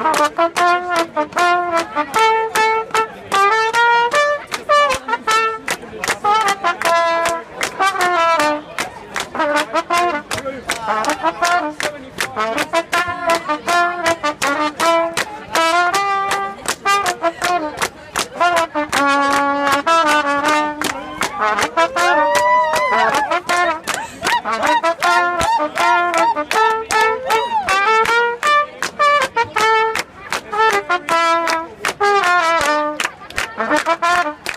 Bye. Ha ha ha!